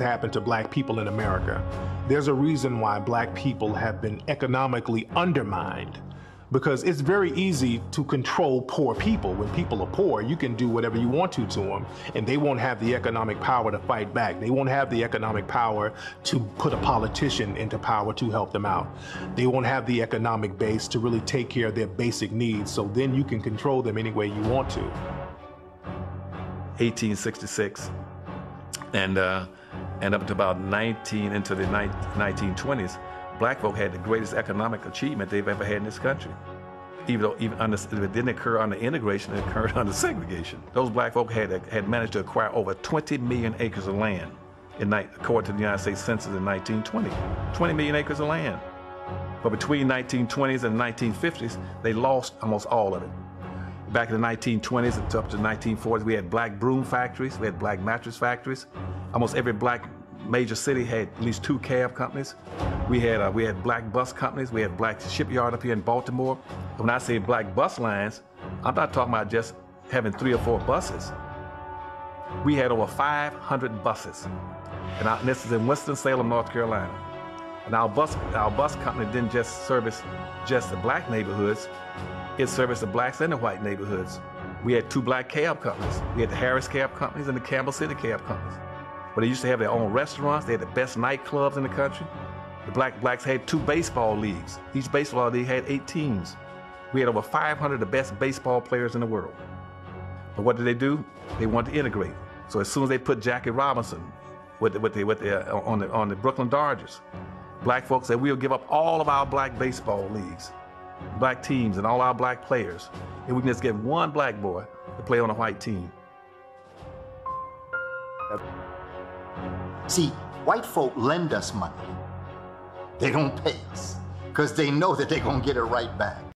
happened to black people in America. There's a reason why black people have been economically undermined because it's very easy to control poor people. When people are poor, you can do whatever you want to to them, and they won't have the economic power to fight back. They won't have the economic power to put a politician into power to help them out. They won't have the economic base to really take care of their basic needs, so then you can control them any way you want to. 1866, and uh, and up to about 19 into the 1920s, black folk had the greatest economic achievement they've ever had in this country. Even though even under, it didn't occur under integration, it occurred under segregation. Those black folk had, had managed to acquire over 20 million acres of land, in, according to the United States Census in 1920. 20 million acres of land. But between 1920s and 1950s, they lost almost all of it. Back in the 1920s up to the 1940s, we had black broom factories, we had black mattress factories. Almost every black major city had at least two cab companies. We had uh, we had black bus companies. We had black shipyard up here in Baltimore. When I say black bus lines, I'm not talking about just having three or four buses. We had over 500 buses, and, and this is in Winston Salem, North Carolina. And our bus our bus company didn't just service just the black neighborhoods. It serviced the blacks and the white neighborhoods. We had two black cab companies. We had the Harris Cab Companies and the Campbell City Cab Companies. But they used to have their own restaurants. They had the best nightclubs in the country. The black blacks had two baseball leagues. Each baseball league had eight teams. We had over 500 of the best baseball players in the world. But what did they do? They wanted to integrate. So as soon as they put Jackie Robinson with the, with the, with the, uh, on, the, on the Brooklyn Dodgers, black folks said, we'll give up all of our black baseball leagues black teams and all our black players, and we can just get one black boy to play on a white team. See, white folk lend us money. They don't pay us because they know that they're going to get it right back.